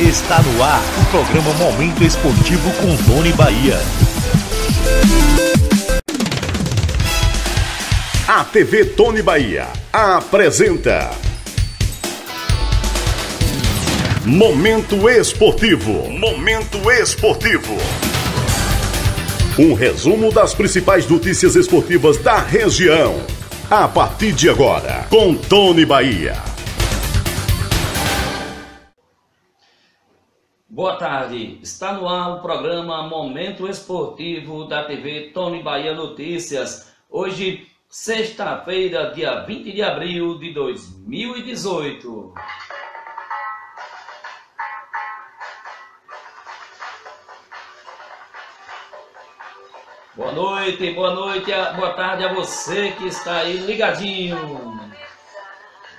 Está no ar o programa Momento Esportivo com Tony Bahia. A TV Tony Bahia apresenta Momento Esportivo. Momento Esportivo. Um resumo das principais notícias esportivas da região. A partir de agora, com Tony Bahia. Boa tarde, está no ar o programa Momento Esportivo da TV Tony Bahia Notícias. Hoje, sexta-feira, dia 20 de abril de 2018. Boa noite, boa noite, boa tarde a você que está aí ligadinho.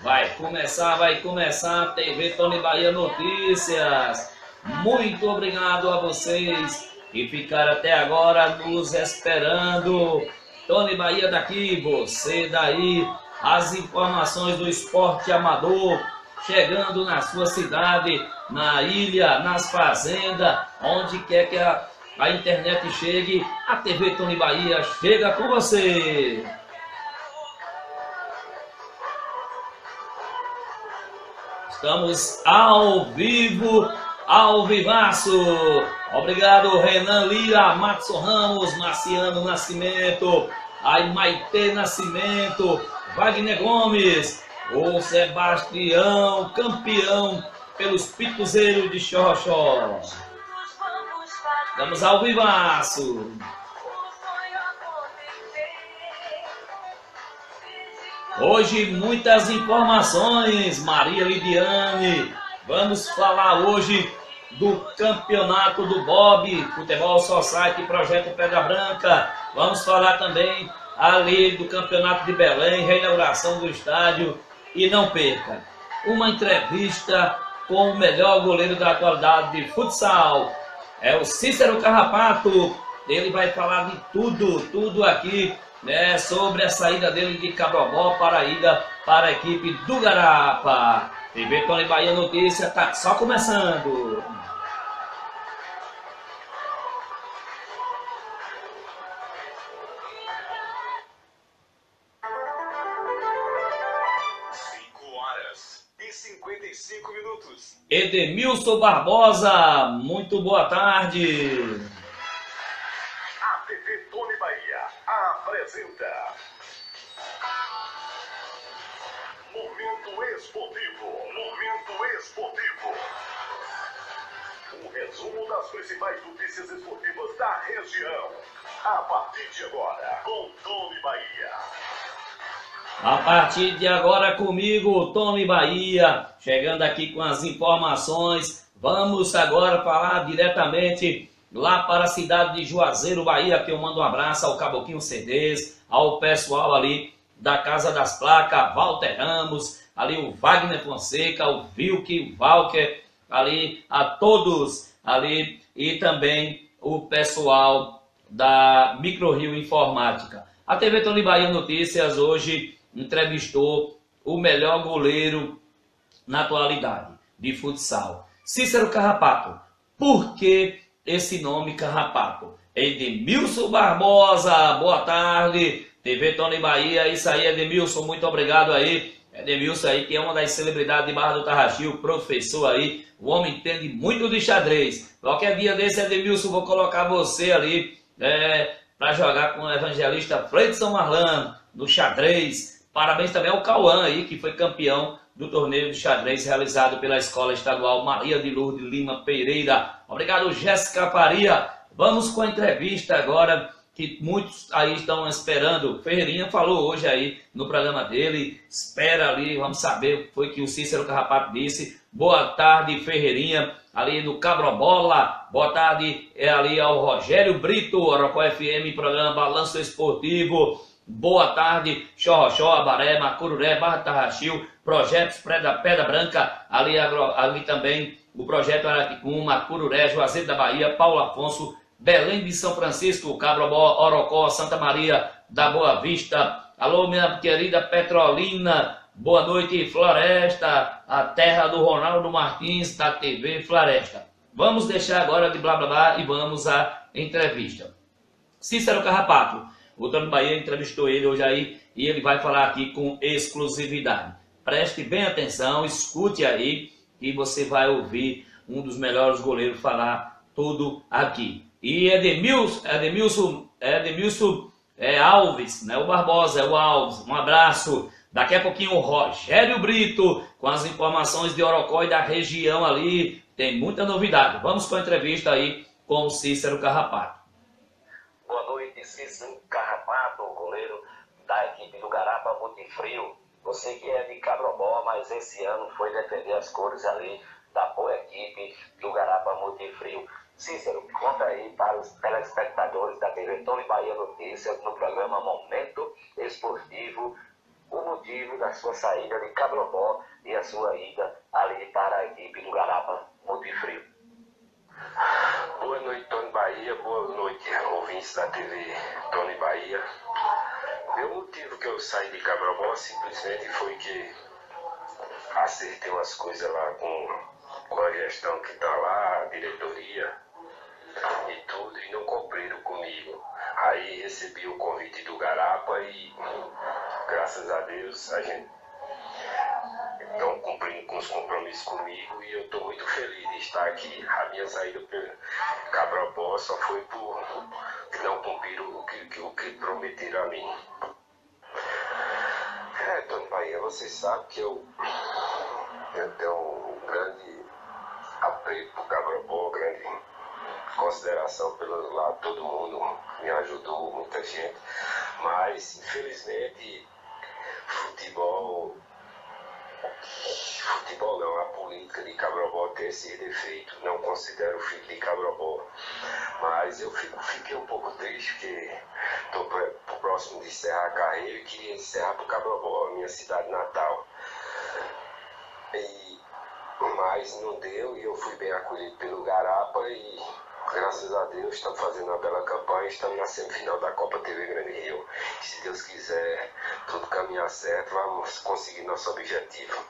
Vai começar, vai começar a TV Tony Bahia Notícias. Muito obrigado a vocês que ficaram até agora nos esperando. Tony Bahia daqui, você daí, as informações do esporte amador chegando na sua cidade, na ilha, nas fazendas, onde quer que a, a internet chegue, a TV Tony Bahia chega com você. Estamos ao vivo ao vivaço. Obrigado, Renan Lira, Matson Ramos, Marciano Nascimento, aí Maite Nascimento, Wagner Gomes, o Sebastião, campeão pelos Pituzeiros de Xoxó. Estamos ao vivaço. Hoje muitas informações, Maria Lidiane. Vamos falar hoje do campeonato do Bob, Futebol Society Projeto Pedra Branca. Vamos falar também ali do campeonato de Belém, reinauguração do estádio. E não perca, uma entrevista com o melhor goleiro da atualidade de futsal. É o Cícero Carrapato. Ele vai falar de tudo, tudo aqui, né, sobre a saída dele de Cabrobó para a ida para a equipe do Garapa. TV Tony Bahia Notícia tá só começando. Edemilson Barbosa, muito boa tarde. A TV Tony Bahia apresenta Momento Esportivo. Momento Esportivo. Um resumo das principais notícias esportivas da região. A partir de agora, com Tony Bahia. A partir de agora comigo, Tony Bahia, chegando aqui com as informações. Vamos agora falar diretamente lá para a cidade de Juazeiro, Bahia, que eu mando um abraço ao Caboquinho CDs, ao pessoal ali da Casa das Placas, Walter Ramos, ali o Wagner Fonseca, o Vilke, o Walker, ali a todos ali e também o pessoal da Micro Rio Informática. A TV Tony Bahia Notícias hoje entrevistou o melhor goleiro na atualidade de futsal, Cícero Carrapato. Por que esse nome Carrapato? Edmilson Barbosa, boa tarde. TV Tony Bahia, isso aí, Edmilson, muito obrigado aí. Edmilson aí, que é uma das celebridades de Barra do Tarraxil, professor aí, o homem entende muito de xadrez. Qualquer dia desse, Edmilson, vou colocar você ali é, para jogar com o evangelista São Marlano no xadrez. Parabéns também ao Cauã aí, que foi campeão do torneio de xadrez realizado pela Escola Estadual Maria de Lourdes Lima Pereira. Obrigado, Jéssica Faria. Vamos com a entrevista agora que muitos aí estão esperando. Ferreirinha falou hoje aí no programa dele, espera ali, vamos saber o que foi que o Cícero Carrapato disse. Boa tarde, Ferreirinha, ali no Cabrobola. Boa tarde é ali ao Rogério Brito, Arocó FM, programa Balanço Esportivo. Boa tarde, Xorroxó, Abaré, Macururé, Barra Tarraxil, Projetos Pedra, Pedra Branca, ali, ali também o Projeto Araticum, Macururé, Juazeiro da Bahia, Paulo Afonso, Belém de São Francisco, Cabrobó, Orocó, Santa Maria da Boa Vista. Alô, minha querida Petrolina, Boa noite, Floresta, a terra do Ronaldo Martins da TV Floresta. Vamos deixar agora de blá blá blá e vamos à entrevista. Cícero Carrapato, o Tony Bahia entrevistou ele hoje aí e ele vai falar aqui com exclusividade. Preste bem atenção, escute aí e você vai ouvir um dos melhores goleiros falar tudo aqui. E Edemilson, Edemilson, Edemilson é, Alves, né? O Barbosa é o Alves. Um abraço. Daqui a pouquinho o Rogério Brito com as informações de Orocó e da região ali. Tem muita novidade. Vamos com a entrevista aí com o Cícero Carrapato. Boa noite, Cícero Carrapato, da equipe do Garapa Frio. Você que é de Cabrobó, mas esse ano foi defender as cores ali da boa equipe do Garapa Frio. Cícero, conta aí para os telespectadores da TV Tony Bahia Notícias no programa Momento Esportivo o motivo da sua saída de Cabrobó e a sua ida ali para a equipe do Garapa Frio. Boa noite, Tony Bahia. Boa noite, ouvintes da TV Tony Bahia. O motivo que eu saí de Cabrobó simplesmente foi que acertei umas coisas lá com, com a gestão que está lá, a diretoria e tudo, e não cumpriram comigo. Aí recebi o convite do Garapa e graças a Deus a gente estão cumprindo com os compromissos comigo e eu estou muito feliz de estar aqui. A minha saída para Cabrapó só foi por não cumprir o que, o que prometeram a mim. É, Tony Bahia, você sabe que eu, eu tenho um grande apreço por Cabrapó, grande consideração pelo lado, todo mundo me ajudou, muita gente, mas infelizmente futebol futebol não, a política de Cabrobó tem esse defeito, não considero filho de Cabrobó, mas eu fico, fiquei um pouco triste porque estou próximo de encerrar a carreira e queria encerrar para Cabrobó, minha cidade natal. E, mas não deu e eu fui bem acolhido pelo Garapa e Graças a Deus, estamos fazendo uma bela campanha, estamos na semifinal da Copa TV Grande Rio. Se Deus quiser tudo caminhar certo, vamos conseguir nosso objetivo.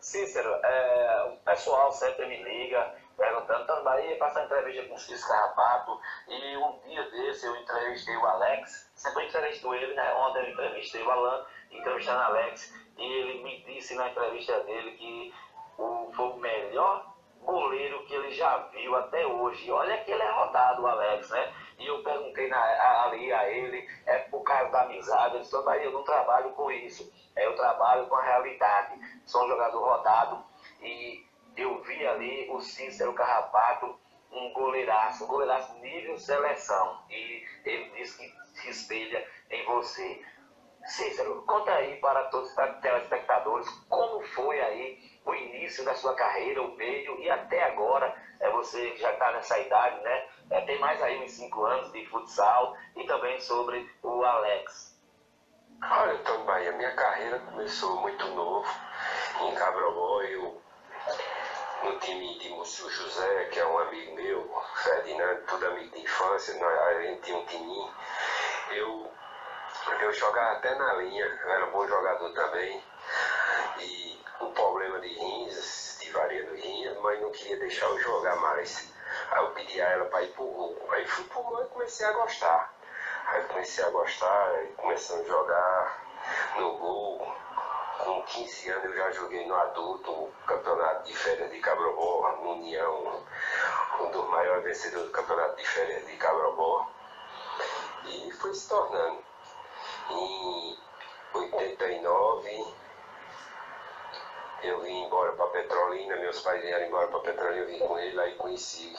Cícero, é, o pessoal sempre me liga perguntando, então Bahia, passa entrevista com o Cícero Carrapato, e um dia desse eu entrevistei o Alex, sempre entrevistou ele, né? Ontem eu entrevistei o Alan, entrevistando o Alex, e ele me disse na entrevista dele que o, foi o melhor goleiro que ele já viu até hoje. Olha que ele é rodado, Alex, né? E eu perguntei na, ali a ele, é por causa da amizade, ele disse, eu não trabalho com isso, é, eu trabalho com a realidade. Sou um jogador rodado e eu vi ali o Cícero Carrapato, um goleiraço, um goleiraço nível seleção. E ele disse que se espelha em você. Cícero, conta aí para todos os telespectadores como foi aí início da sua carreira, o meio e até agora, é você que já está nessa idade, né? É, tem mais aí uns 5 anos de futsal e também sobre o Alex. Olha, então, Bahia, minha carreira começou muito novo em Cabrobó, eu no time de Múcio José, que é um amigo meu, Ferdinando, tudo amigo de infância, a gente tinha um time. Eu, eu jogava até na linha, eu era um bom jogador também. E um problema de rins, de varia do rins, mas não queria deixar eu jogar mais. Aí eu pedi a ela para ir pro gol. Aí fui pro gol e comecei a gostar. Aí comecei a gostar, aí começando a jogar no gol. Com 15 anos eu já joguei no adulto, o campeonato de férias de Cabrobó, no União, um dos maiores vencedores do campeonato de férias de Cabrobó. E foi se tornando. Em 89, eu vim embora para Petrolina, meus pais vieram embora para Petrolina, eu vim com ele, aí conheci,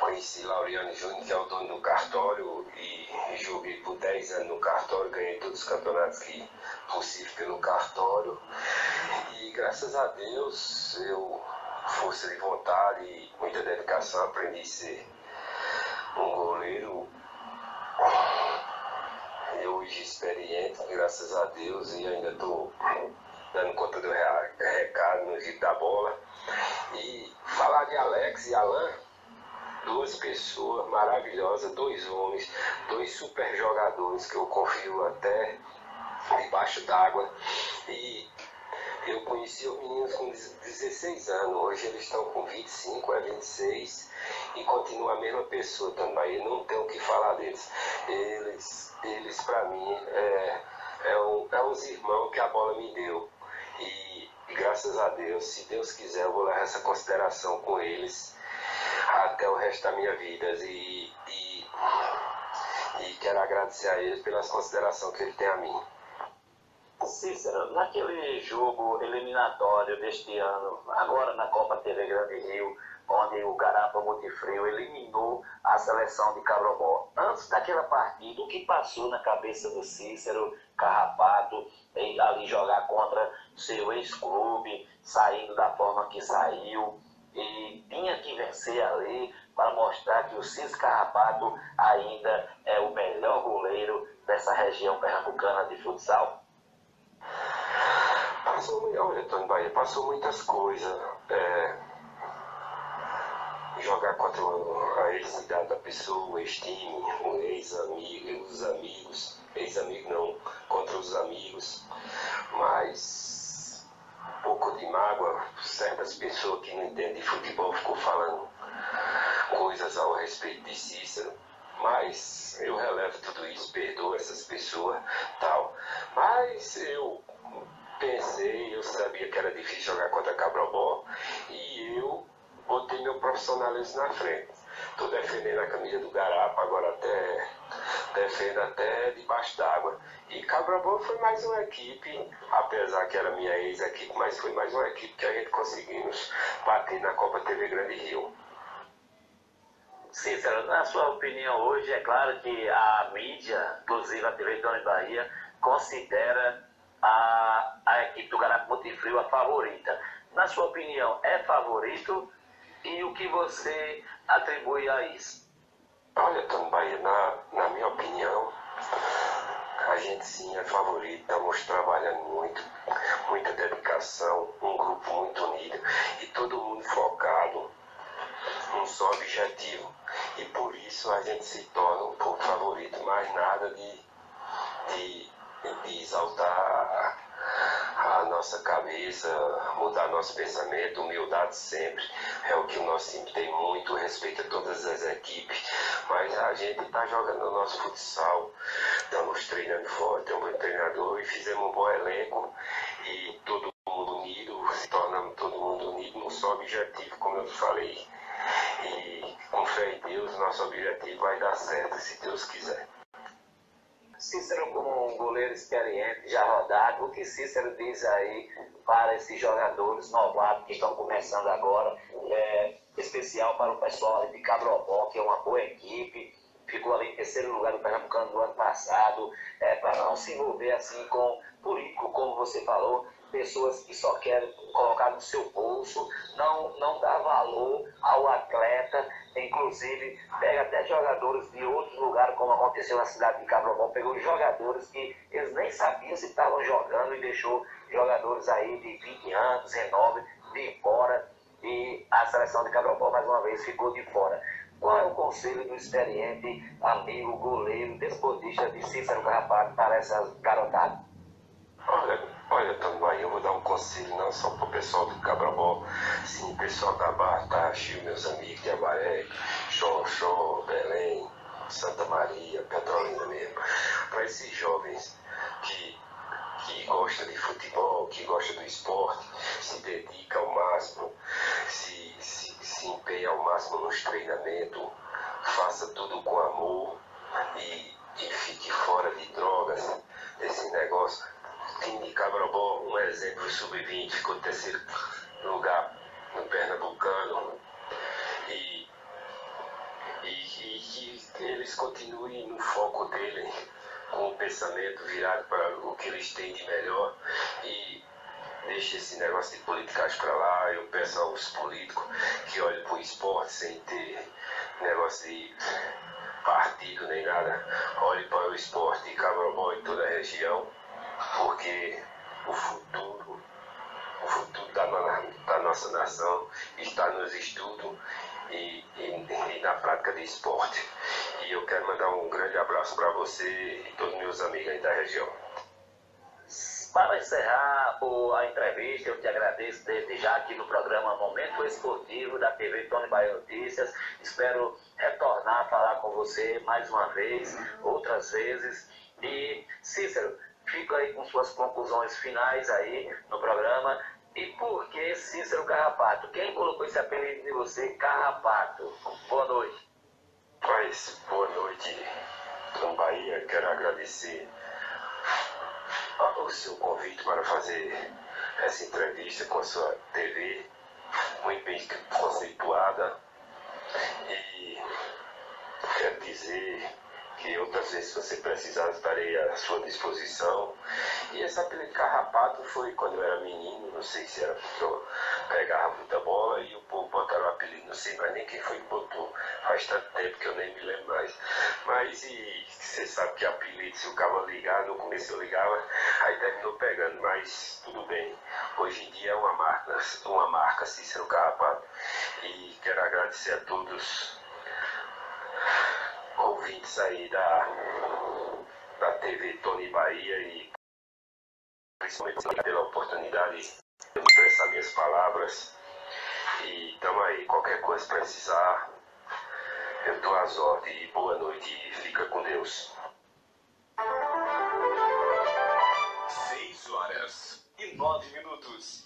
conheci Laureano Júnior, que é o dono do cartório, e joguei por 10 anos no cartório, ganhei todos os campeonatos que possível pelo cartório. E graças a Deus, eu, força de vontade e muita dedicação, aprendi a ser um goleiro eu hoje experiente, graças a Deus, e ainda estou dando conta do recado no giro da bola. E falar de Alex e Alan, duas pessoas maravilhosas, dois homens, dois super jogadores que eu confio até debaixo d'água. E eu conheci os meninos com 16 anos, hoje eles estão com 25 a 26 e continua a mesma pessoa também. Não tenho o que falar deles. Eles, eles para mim, é, é, um, é uns irmãos que a bola me deu. E, graças a Deus, se Deus quiser, eu vou levar essa consideração com eles até o resto da minha vida. E, e, e quero agradecer a eles pelas considerações que ele tem a mim. Cícero, naquele jogo eliminatório deste ano, agora na Copa TV Grande Rio, onde o Garapa Montifrio eliminou a seleção de Cabrobó. Antes daquela partida, o que passou na cabeça do Cícero Carrapato em ali jogar contra seu ex-clube, saindo da forma que saiu, e tinha que vencer ali para mostrar que o Cícero Carrapato ainda é o melhor goleiro dessa região pernambucana de futsal? Passou, olha, Tony Bahia, passou muitas coisas. É jogar contra a ex-cidade da pessoa, ex-time, o ex-amigo, os amigos, ex-amigo não, contra os amigos, mas um pouco de mágoa, certas pessoas que não entendem de futebol ficou falando coisas ao respeito de Cícero, mas eu relevo tudo isso, perdoo essas pessoas, tal, mas eu pensei, eu sabia que era difícil jogar contra Cabrobó e eu botei meu profissionalismo na frente. Estou defendendo a camisa do Garapa, agora até defendo até debaixo d'água. E Cabrabó foi mais uma equipe, apesar que era minha ex-equipe, mas foi mais uma equipe que a gente conseguimos bater na Copa TV Grande Rio. Cícero, na sua opinião hoje, é claro que a mídia, inclusive a TV Dona Bahia, considera a, a equipe do Garapa Montifrio a favorita. Na sua opinião, é favorito e o que você atribui a isso? Olha, também, na, na minha opinião, a gente sim é favorito, estamos trabalhando muito, muita dedicação, um grupo muito unido e todo mundo focado num só objetivo. E por isso a gente se torna um pouco favorito, mas nada de, de, de exaltar a nossa cabeça, mudar nosso pensamento, humildade sempre. É o que o nosso time tem muito, respeita todas as equipes. Mas a gente está jogando o nosso futsal, estamos treinando forte, temos um treinador e fizemos um bom elenco. E todo mundo unido, se tornamos todo mundo unido num só objetivo, como eu falei. E com fé em Deus, nosso objetivo vai dar certo, se Deus quiser. Cícero, como um goleiro experiente, já rodado, o que Cícero diz aí para esses jogadores novatos que estão começando agora, é, especial para o pessoal de Cabrobó, que é uma boa equipe, ficou ali em terceiro lugar do Pernambucano do ano passado, é, para não se envolver assim com político, como você falou, pessoas que só querem colocar no seu bolso, não, não dá valor ao atleta, inclusive pega até jogadores de outros lugares, como aconteceu na cidade de Cabrobó, pegou jogadores que eles nem sabiam se estavam jogando e deixou jogadores aí de 20 anos, 19, de fora, e a seleção de Cabrobó mais uma vez ficou de fora. Qual é o conselho do experiente amigo, goleiro, desportista de Cícero Carrapato para essas garotadas? Olha, Olha, também eu vou dar um conselho não só para o pessoal do Cabrabó, sim, pessoal da Bartache, meus amigos de Abaré, Xonxó, Belém, Santa Maria, Petrolina mesmo, para esses jovens que, que gostam de futebol, que gostam do esporte, se dedica ao máximo, se, se, se empenha ao máximo nos treinamentos, faça tudo com amor e, e fique fora de drogas, desse negócio time de Cabrobó, um exemplo, sub-20, ficou terceiro lugar no Pernambucano. E, e, que eles continuem no foco dele, com o pensamento virado para o que eles têm de melhor. E deixe esse negócio de politicagem para lá. Eu peço aos políticos que olhem para o esporte sem ter negócio de partido nem nada. Olhe para o esporte de Cabrobó em toda a região porque o futuro, futuro da, da nossa nação está nos estudos e, e, e, na prática de esporte. E eu quero mandar um grande abraço para você e todos meus amigos aí da região. para encerrar a entrevista, eu te agradeço desde já aqui no programa Momento Esportivo da TV Tony Bahia Notícias. Espero retornar a falar com você mais uma vez, outras vezes. E, Cícero, fica aí com suas conclusões finais aí no programa. E por que Cícero Carrapato? Quem colocou esse apelido de você, Carrapato? Boa noite. Paz, boa noite. Tom Bahia, quero agradecer o seu convite para fazer essa entrevista com a sua TV, muito bem conceituada. E quero dizer que outras vezes, se você precisar, estarei à sua disposição. E esse apelido carrapato foi quando eu era menino, não sei se era porque eu pegava muita bola e o povo botaram o apelido, não sei mais nem quem foi que botou. Faz tanto tempo que eu nem me lembro mais. Mas e você sabe que apelido, se o cabo ligar, no começo eu ligava, aí terminou pegando, mas tudo bem. Hoje em dia é uma marca, uma marca Cícero Carrapato. E quero agradecer a todos ouvintes aí da, da TV Tony Bahia e principalmente pela oportunidade de expressar minhas palavras. E tamo aí, qualquer coisa precisar, eu dou as ordens e boa noite e fica com Deus. 6 horas e 9 minutos.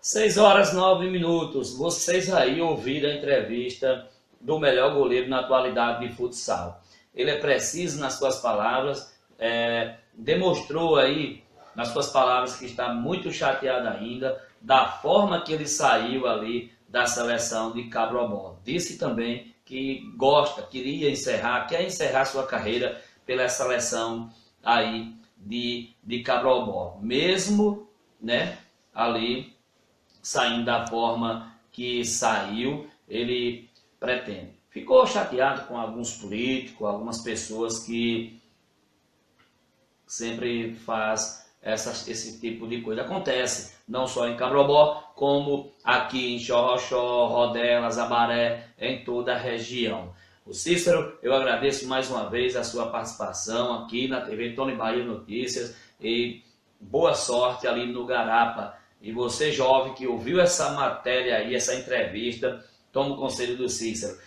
6 horas 9 minutos. Vocês aí ouviram a entrevista do melhor goleiro na atualidade de futsal. Ele é preciso nas suas palavras, é, demonstrou aí nas suas palavras que está muito chateado ainda da forma que ele saiu ali da seleção de Cabrobó. Disse também que gosta, queria encerrar, quer encerrar sua carreira pela seleção aí de, de Cabrobó. Mesmo, né, ali saindo da forma que saiu, ele pretende. Ficou chateado com alguns políticos, algumas pessoas que sempre faz essa, esse tipo de coisa. Acontece não só em Cabrobó, como aqui em Xorroxó, Rodelas, Abaré, em toda a região. O Cícero, eu agradeço mais uma vez a sua participação aqui na TV Tony Bahia Notícias e boa sorte ali no Garapa. E você, jovem, que ouviu essa matéria aí, essa entrevista, toma o conselho do Cícero.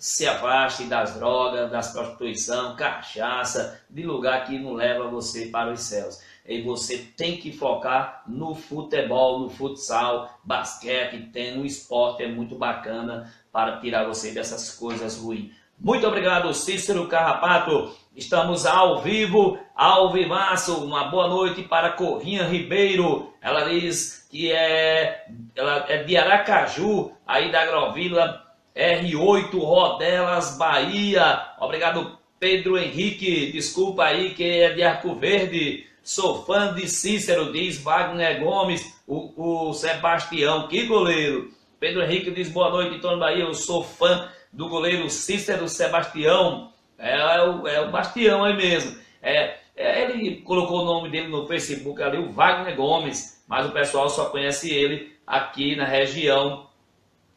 Se afaste das drogas, das prostituição, cachaça, de lugar que não leva você para os céus. E você tem que focar no futebol, no futsal, basquete, tem no esporte, é muito bacana para tirar você dessas coisas ruins. Muito obrigado, Cícero Carrapato. Estamos ao vivo, ao vivaço. Uma boa noite para Corrinha Ribeiro. Ela diz que é, ela é de Aracaju, aí da Agrovila R8 Rodelas, Bahia. Obrigado, Pedro Henrique. Desculpa aí que é de Arco Verde. Sou fã de Cícero, diz Wagner Gomes, o, o Sebastião. Que goleiro! Pedro Henrique diz boa noite, Tony Bahia. Eu sou fã do goleiro Cícero Sebastião. É, é, o, é o Bastião aí mesmo. É, é, ele colocou o nome dele no Facebook ali, o Wagner Gomes, mas o pessoal só conhece ele aqui na região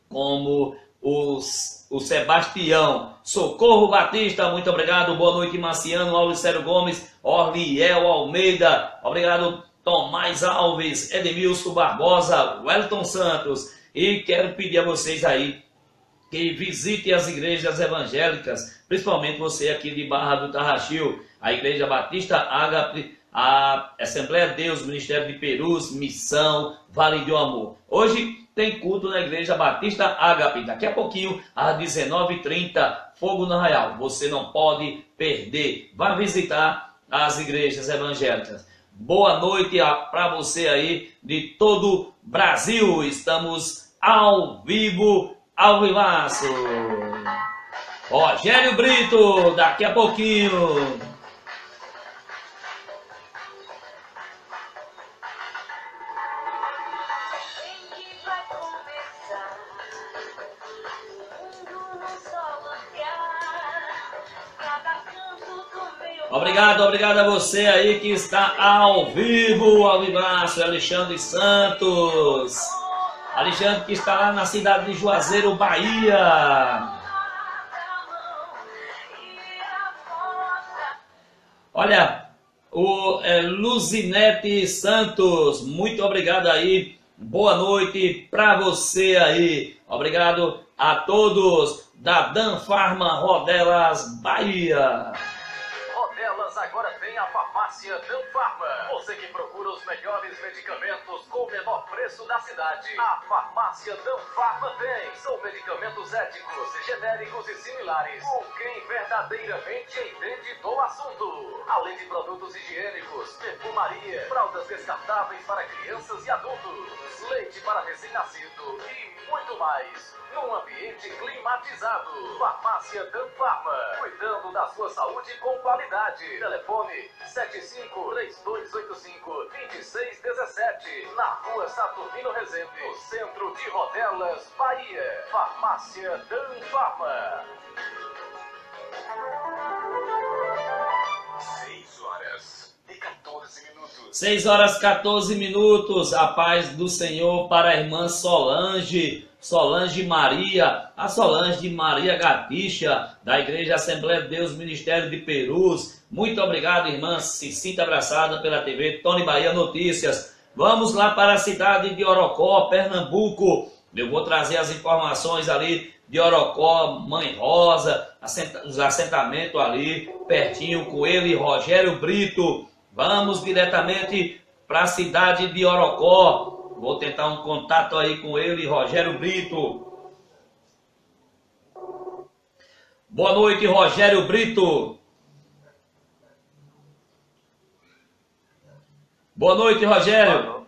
como os, o Sebastião. Socorro Batista, muito obrigado. Boa noite, Marciano, Aulicério Gomes, Orliel Almeida, obrigado, Tomás Alves, Edmilson Barbosa, Wellington Santos. E quero pedir a vocês aí que visite as igrejas evangélicas, principalmente você aqui de Barra do Tarraxil, a Igreja Batista Ágape, a Assembleia de Deus, Ministério de Perus, Missão, Vale do Amor. Hoje tem culto na Igreja Batista Ágape. Daqui a pouquinho, às 19h30, fogo no arraial. Você não pode perder. Vá visitar as igrejas evangélicas. Boa noite para você aí de todo Brasil. Estamos ao vivo ao vivaço. Rogério Brito, daqui a pouquinho. Obrigado, obrigado a você aí que está ao vivo, ao vivaço, Alexandre Santos. Alexandre que está lá na cidade de Juazeiro, Bahia. Olha, o é, Luzinete Santos. Muito obrigado aí. Boa noite para você aí. Obrigado a todos da Dan Farma Rodelas Bahia. Agora tem a farmácia Dan Farma. Você que procura os melhores medicamentos com o menor preço da cidade. A farmácia Dan Farma tem. São medicamentos éticos, genéricos e similares. Com quem verdadeiramente entende do assunto. Além de produtos higiênicos, perfumaria, fraldas descartáveis para crianças e adultos, leite para recém-nascido e muito mais num ambiente climatizado. Farmácia Dan Farma, cuidando da sua saúde com qualidade. Telefone 753285-2617, na rua Saturnino Rezende, no centro de Rodelas, Bahia. Farmácia Dan Farma. 6 horas e 14 minutos. 6 horas 14 minutos. A paz do Senhor para a irmã Solange. Solange Maria, a Solange de Maria Gaticha, da Igreja Assembleia de Deus Ministério de Perus. Muito obrigado, irmã. Se sinta abraçada pela TV Tony Bahia Notícias. Vamos lá para a cidade de Orocó, Pernambuco. Eu vou trazer as informações ali de Orocó, Mãe Rosa, os assentamentos ali, pertinho com ele, Rogério Brito. Vamos diretamente para a cidade de Orocó. Vou tentar um contato aí com ele, Rogério Brito. Boa noite, Rogério Brito. Boa noite, Rogério.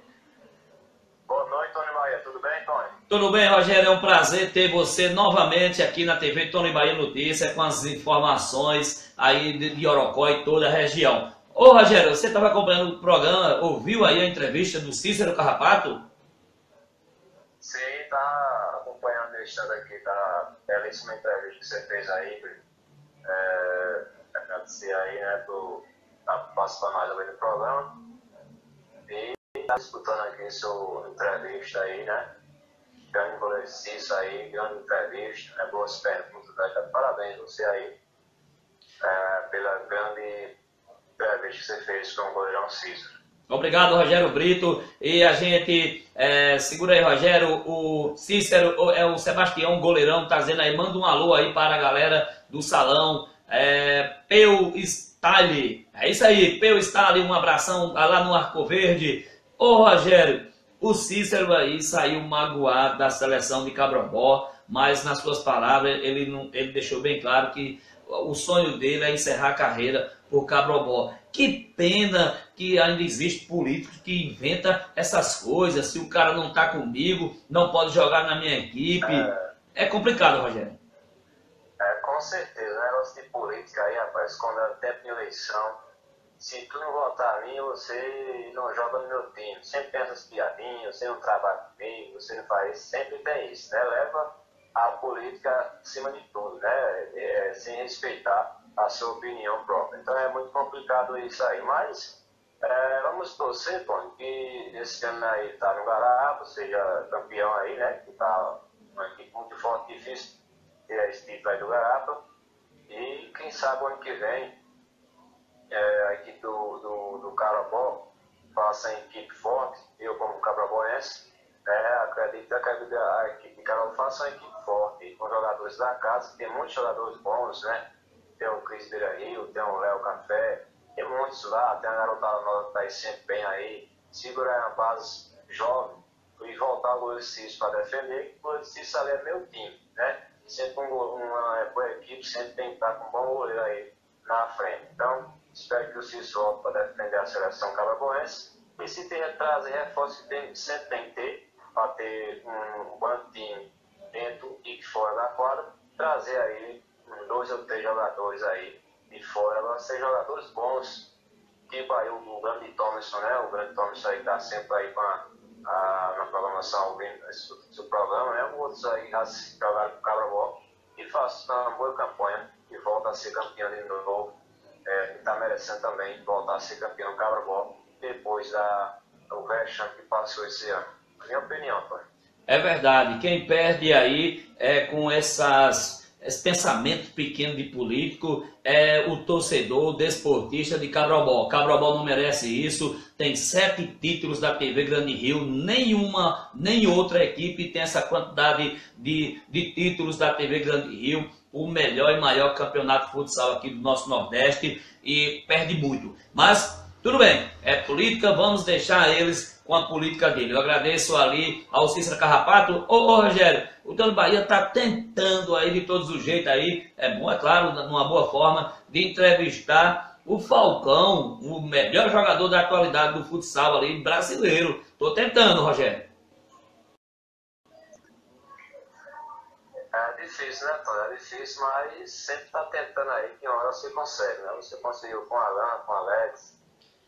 Boa noite, Tony Bahia. Tudo bem, Tony? Tudo bem, Rogério? É um prazer ter você novamente aqui na TV Tony Bahia Notícia com as informações aí de Orocó e toda a região. Ô Rogério, você estava acompanhando o programa, ouviu aí a entrevista do Cícero Carrapato? Sim, tá acompanhando esse daqui da belíssima entrevista que você fez aí, é, agradecer aí, né, por estar tá participando mais do programa. E tá escutando aqui sua entrevista aí, né? Grande exercício aí, grande entrevista, né, boas perguntas, né? parabéns você aí é, pela grande entrevista que você fez com o goleirão Cícero. Obrigado, Rogério Brito. E a gente, é, segura aí, Rogério, o Cícero, é o Sebastião Goleirão, tá dizendo aí, manda um alô aí para a galera do salão. É, Peu Style, é isso aí, Peu Style, um abração lá no Arco Verde. Ô Rogério, o Cícero aí saiu magoado da seleção de Cabrobó, mas nas suas palavras ele, não, ele deixou bem claro que o sonho dele é encerrar a carreira por Cabrobó. Que pena que ainda existe político que inventa essas coisas. Se o cara não está comigo, não pode jogar na minha equipe. É, é complicado, Rogério. É, com certeza. O negócio de política aí, rapaz, quando é tempo de eleição, se tu não votar em mim, você não joga no meu time. Sempre tem essas piadinhas, você não trabalha comigo, você não faz. Sempre tem isso, né? Leva a política acima de tudo, né? É, sem respeitar a sua opinião própria. Então é muito complicado isso aí. Mas é, vamos torcer, Tony, que esse ano aí está no Garapa, seja campeão aí, né? Que está uma equipe muito forte, difícil esse título aí do Garapa. E quem sabe o ano que vem é, a equipe do, do, do Carabó faça em equipe forte, eu como cabraboense, né, acredito que a equipe de Carol faça uma equipe forte, com jogadores da casa, tem muitos jogadores bons, né? tem o Cris Beira Rio, tem o Léo Café, tem muitos lá, tem a garotada nova que está aí sempre bem aí, segurar a base jovem e voltar o exercício para defender, que o exercício ali é meu time, né? Sempre um, uma boa equipe, sempre tem que estar com um bom goleiro aí na frente. Então, espero que o Cício para defender a seleção caraboense. E se tem e reforço que tem, sempre tem que ter, para ter um bom time dentro e fora da quadra, trazer aí dois ou três jogadores aí de fora, ser jogadores bons, tipo aí o, o grande Thompson, né? O grande Thompson aí tá sempre aí com a, a, na programação ouvindo esse, esse programa, né? Outros aí já jogaram com o Cabra e faz uma boa campanha e volta a ser campeão de novo. É, está merecendo também voltar a ser campeão do Cabra depois da, do vexame que passou esse ano. minha opinião, pai. É verdade, quem perde aí é com essas esse pensamento pequeno de político, é o torcedor, desportista de Cabrobó. Cabrobó não merece isso, tem sete títulos da TV Grande Rio, nenhuma, nem outra equipe tem essa quantidade de, de títulos da TV Grande Rio, o melhor e maior campeonato de futsal aqui do nosso Nordeste. E perde muito. Mas tudo bem, é política, vamos deixar eles com a política dele. Eu agradeço ali ao Cícero Carrapato. Ô, ô Rogério, o Dono Bahia está tentando aí de todos os jeitos aí, é bom, é claro, numa boa forma, de entrevistar o Falcão, o melhor jogador da atualidade do futsal ali, brasileiro. Estou tentando, Rogério. É difícil, né, Tony? É difícil, mas sempre está tentando aí, que uma hora você consegue, né? Você conseguiu com o Alan, com o Alex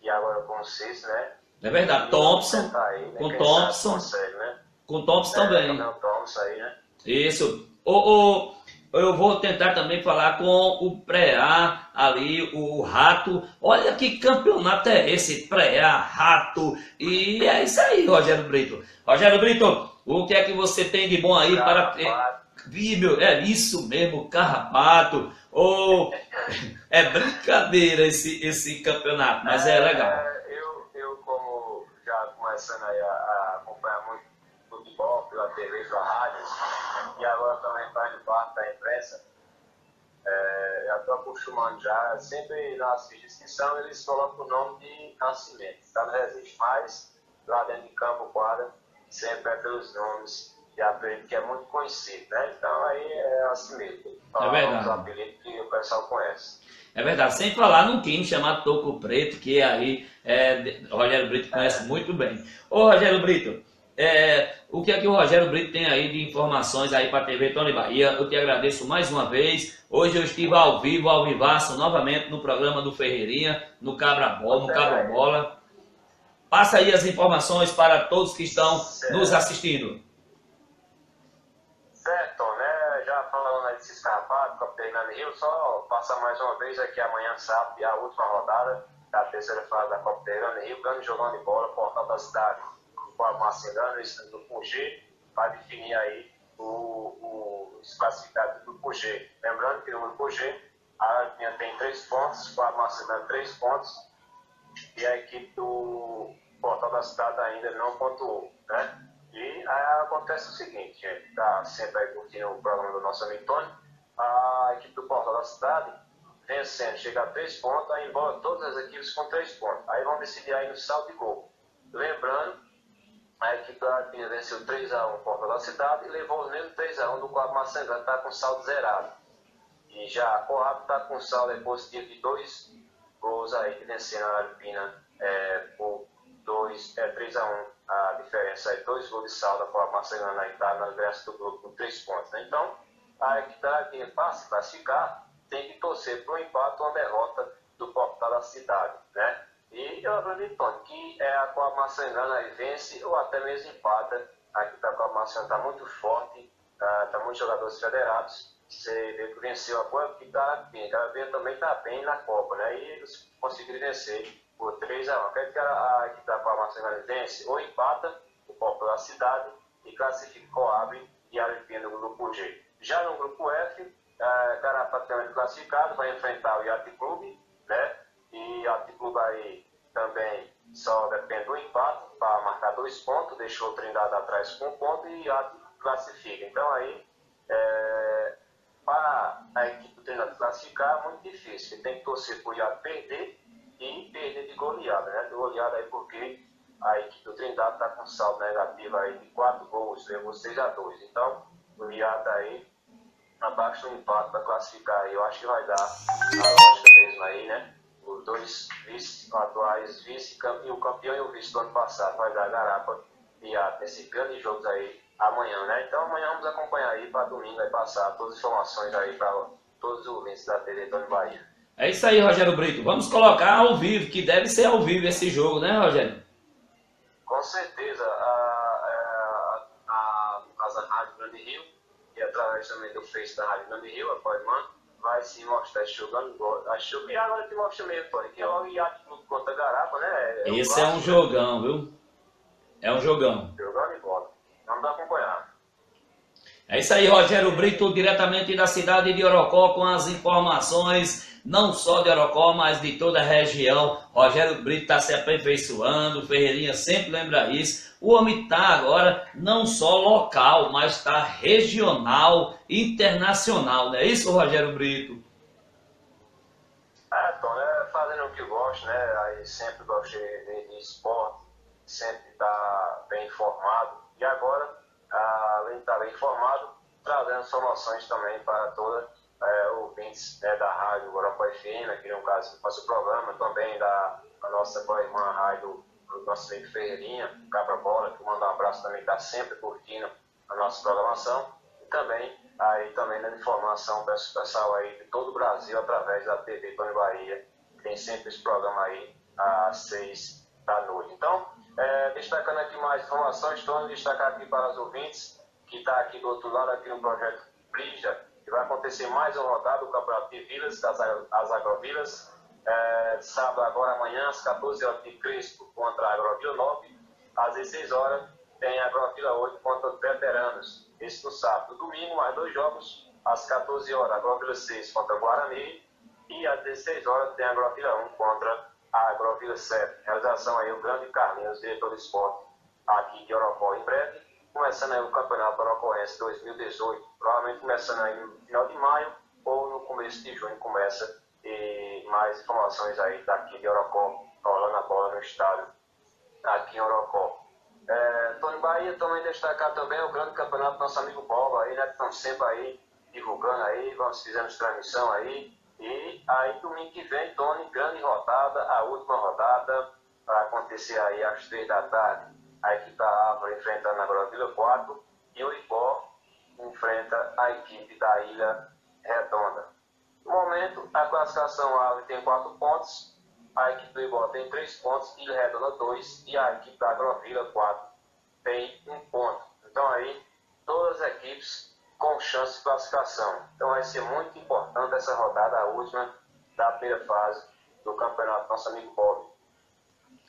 e agora com o Cis, né? É verdade, Thompson, aí, né? com Quem Thompson, consegue, né? com Thompson é, também. o Thompson aí, né? Isso. O, o, eu vou tentar também falar com o Pré-A ali, o Rato. Olha que campeonato é esse, Pré-A, Rato. E é isso aí, Rogério Brito. Rogério Brito, o que é que você tem de bom aí Carrapato. para... Meu, é isso mesmo, Carrapato. Oh, é brincadeira esse, esse campeonato, mas é legal. Eu, eu, como já começando a, a acompanhar muito futebol pela TV, pela rádio, e agora também faz parte da imprensa, é, já estou acostumando já, sempre nas fichas de inscrição eles colocam o nome de nascimento, tá? Não existe, mas lá dentro de campo, quadra, sempre é pelos nomes de apelido que é muito conhecido, né? Então aí é assim mesmo. É verdade. Os apelidos que o pessoal conhece. É verdade, sem falar num time chamado Toco Preto, que aí é, Rogério Brito conhece muito bem. Ô Rogério Brito, é, o que é que o Rogério Brito tem aí de informações aí para a TV Tony Bahia? Eu te agradeço mais uma vez. Hoje eu estive ao vivo, ao vivaço, novamente no programa do Ferreirinha, no Cabra Bola, no Cabra Bola. Passa aí as informações para todos que estão nos assistindo. Certo, né? Já falando aí desse escarpado, Copa Fernando Rio, só passar mais uma vez aqui amanhã, sábado, a última rodada da terceira fase da Copa Fernando Rio, grande jogando de bola, portal da cidade, com a Marcelano, isso do PUG, vai definir aí o, o, os classificados do PUG. Lembrando que no PUG, a Arpinha tem três pontos, o Marcelano três pontos, e a equipe do Portal da Cidade ainda não pontuou, né? E aí acontece o seguinte, gente, tá sempre aí curtindo o programa do nosso amigo Tony, a equipe do Portal da Cidade vencendo, chega a três pontos, aí embora todas as equipes com três pontos. Aí vão decidir aí no saldo de gol. Lembrando, a equipe da Alpina venceu 3x1 o Portal da Cidade e levou o mesmo 3x1 do qual Macengano está com saldo zerado. E já a Coab está com saldo positivo de dois gols aí que venceram a Alpina é, por dois, é, 3x1 a diferença é dois gols de saldo a Barcelona aí está na liderança do grupo com três pontos. Né? Então, a equipe que para se classificar tem que torcer para um empate ou uma derrota do portal da cidade. Né? E eu acredito que é a Coab Marcelana aí vence ou até mesmo empata. A equipe da Coab Marcelana está muito forte, está tá muitos jogadores federados. Você vê que venceu a Coab, que está bem. A também está bem na Copa, né? E eles conseguiram vencer por 3 a 1. Quer que a, a equipe da Palmeiras vence ou empata o Copa da cidade e classifica Coab e a Olimpíada no grupo G. Já no grupo F, é, Carapatão classificado, vai enfrentar o Yacht Clube, né? E o Yacht Clube aí também só depende do empate para marcar dois pontos, deixou o Trindade atrás com um ponto e o Yacht classifica. Então aí, é, para a equipe do Trindade classificar, é muito difícil. Ele tem que torcer para o Yacht perder e perder de goleada, né? De goleada aí porque a equipe do Trindade está com saldo negativo aí de 4 gols, levou 6 a 2. Então, goleada aí abaixo do empate para classificar aí. Eu acho que vai dar a lógica mesmo aí, né? Os dois vice, atuais vice e o campeão e o vice do ano passado vai dar garapa e a, esse grande jogo aí amanhã, né? Então amanhã vamos acompanhar aí para domingo aí passar todas as informações aí para todos os ouvintes da TV Tony Bahia. É isso aí, Rogério Brito. Vamos colocar ao vivo, que deve ser ao vivo esse jogo, né, Rogério? Com certeza. E através também do Face da Rádio Grande Rio, a Podman, vai se mostrar jogando Acho que agora te mostra mesmo, Tony, que é o Iate contra Garapa, né? Esse é um jogão, viu? É um jogão. Jogando de bola. É isso aí, Rogério Brito, diretamente da cidade de Orocó, com as informações não só de Orocó, mas de toda a região. Rogério Brito está se aperfeiçoando, Ferreirinha sempre lembra isso. O homem está agora não só local, mas está regional, internacional, não é isso, Rogério Brito? É, Tom, é fazendo o que gosto, né? Aí sempre gostei de, de esporte, sempre está bem informado. E agora, além de estar bem informado, trazendo soluções também para toda é, ouvintes né, da rádio Guarapó FM, aqui no caso que faz o programa, também da nossa irmã rádio, do nosso amigo Ferreirinha, Cabra Bola, que manda um abraço também, está sempre curtindo a nossa programação. E também, aí também dando informação para o pessoal aí de todo o Brasil, através da TV Tony Bahia, tem sempre esse programa aí às seis da noite. Então, é, destacando aqui mais informações, estou destacar aqui para os ouvintes, que está aqui do outro lado, aqui no projeto Brija, que vai acontecer mais uma rodada do Campeonato de Vilas, das as Agrovilas. É, sábado, agora amanhã, às 14 horas de Crespo contra a Agrovila 9. Às 16 horas tem a Agrovila 8 contra os Veteranos. Esse no sábado. Domingo, mais dois jogos. Às 14 horas, a Agrovila 6 contra a Guarani. E às 16 horas tem a Agrovila 1 contra a Agrovila 7. Realização aí, o grande Carlinhos, diretor de esporte aqui de Oropó. Em breve, começando aí o Campeonato Orocoense 2018, provavelmente começando aí no final de maio ou no começo de junho começa e mais informações aí daqui de Orocó, rolando a bola no estádio aqui em Orocó. É, Tony Bahia também destacar também o grande campeonato do nosso amigo Boba aí, né, que estamos sempre aí divulgando aí, vamos fazendo transmissão aí. E aí domingo que vem, Tony, grande rodada, a última rodada, vai acontecer aí às três da tarde a equipe da Árvore enfrentando a Vila 4 e o Ipó enfrenta a equipe da Ilha Redonda. No momento, a classificação Árvore tem 4 pontos, a equipe do Ibó tem 3 pontos, Ilha Redonda 2 e a equipe da Agrovila 4 tem 1 ponto. Então aí, todas as equipes com chance de classificação. Então vai ser muito importante essa rodada, a última da primeira fase do campeonato nosso amigo Bob.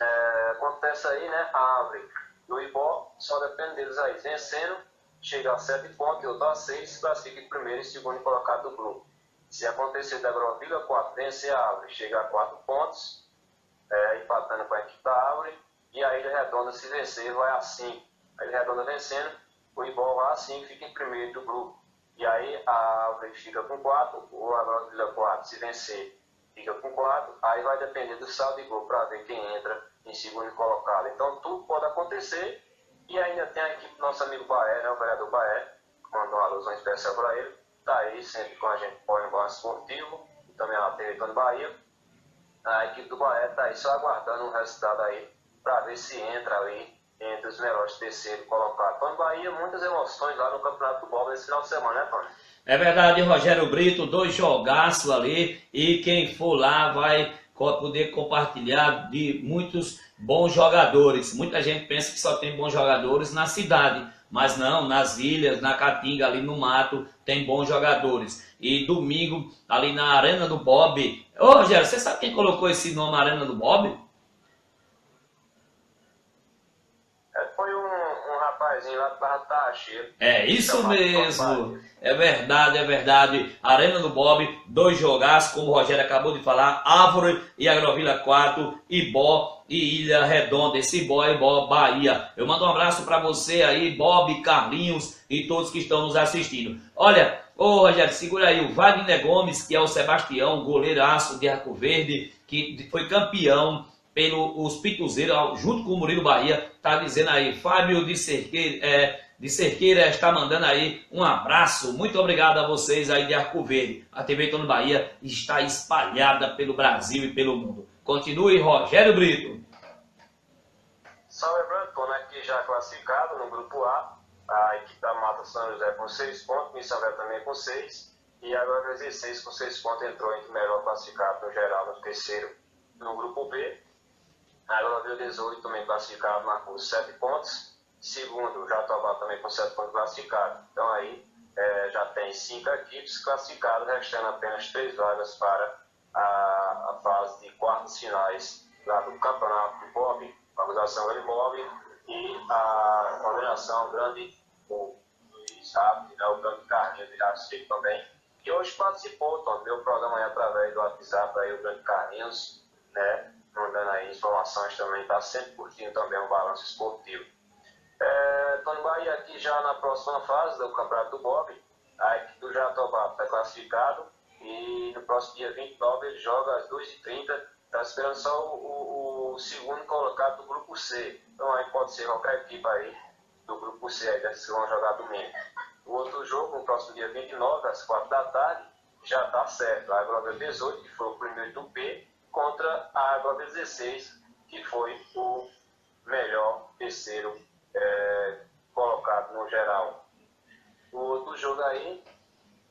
É, acontece aí, né? A Árvore do Ibó, só depende deles aí. Vencendo, chega a 7 pontos, eu dou a 6, classifica em primeiro e segundo colocado do grupo. Se acontecer da Grovila 4, vencer a Árvore, chega a 4 pontos, é, empatando com a equipe da Árvore, e a Ilha Redonda, se vencer, vai a 5. A Ilha Redonda vencendo, o Ibó vai a 5 fica em primeiro do grupo. E aí a Árvore fica com 4, ou a Grovila 4, se vencer, fica com 4. Aí vai depender do saldo de gol para ver quem entra em segundo colocado. Então tudo pode acontecer. E ainda tem a equipe do nosso amigo Baé, né, o vereador Baé, mandou uma alusão especial para ele. Está aí sempre com a gente, no Banco Esportivo, também a TV do Bahia. A equipe do Baé está aí só aguardando um resultado aí para ver se entra ali entre os melhores terceiro colocado. Tony Bahia, muitas emoções lá no Campeonato do Bola nesse final de semana, né, Tony? É verdade, Rogério Brito, dois jogaços ali e quem for lá vai poder compartilhar de muitos bons jogadores. Muita gente pensa que só tem bons jogadores na cidade, mas não, nas ilhas, na Caatinga, ali no mato, tem bons jogadores. E domingo, ali na Arena do Bob. Ô Rogério, você sabe quem colocou esse nome Arena do Bob? rapazinho lá do Tacheiro. É isso mesmo. É verdade, é verdade. Arena do Bob, dois jogaços, como o Rogério acabou de falar, Árvore e Agrovila 4, Ibó e Ilha Redonda, esse Ibó é Ibó, Bahia. Eu mando um abraço para você aí, Bob, Carlinhos e todos que estão nos assistindo. Olha, ô Rogério, segura aí o Wagner Gomes, que é o Sebastião, goleiraço de Arco Verde, que foi campeão pelos Pituzeiros, junto com o Murilo Bahia, tá dizendo aí, Fábio de Cerqueira, é, de Cerqueira está mandando aí um abraço, muito obrigado a vocês aí de Arco Verde. A TV Tono Bahia está espalhada pelo Brasil e pelo mundo. Continue, Rogério Brito. Só lembrando, Tono aqui já classificado no grupo A, a equipe da Mata São José com 6 pontos, Missão também com 6, e agora 16 com 6 pontos entrou entre o melhor classificado no geral no terceiro. No grupo B, Agora veio 18 também classificado, marcou 7 pontos. Segundo, Jatobá também com 7 pontos classificado. Então aí é, já tem 5 equipes classificadas, restando apenas 3 vagas para a, a, fase de quartas finais lá do campeonato de Bob, a organização Grande Bob e a coordenação Grande Bob. sabe, né, o Grande Carlinhos de Jacique também, que hoje participou, Tom, meu programa aí através do WhatsApp, aí o Grande Carlinhos, né, mandando aí informações também, está sempre curtindo também o balanço esportivo. É, Bahia aqui já na próxima fase do Campeonato do Bob, a equipe do Jatobá está classificado e no próximo dia 29 ele joga às 2h30, está esperando só o, o, o, segundo colocado do grupo C. Então aí pode ser qualquer equipe aí do grupo C aí que vão jogar domingo. O outro jogo, no próximo dia 29, às 4 da tarde, já está certo. A Agrobel 18, que foi o primeiro do P, contra a Agrobel 16, que foi o melhor terceiro é, colocado no geral. O outro jogo aí,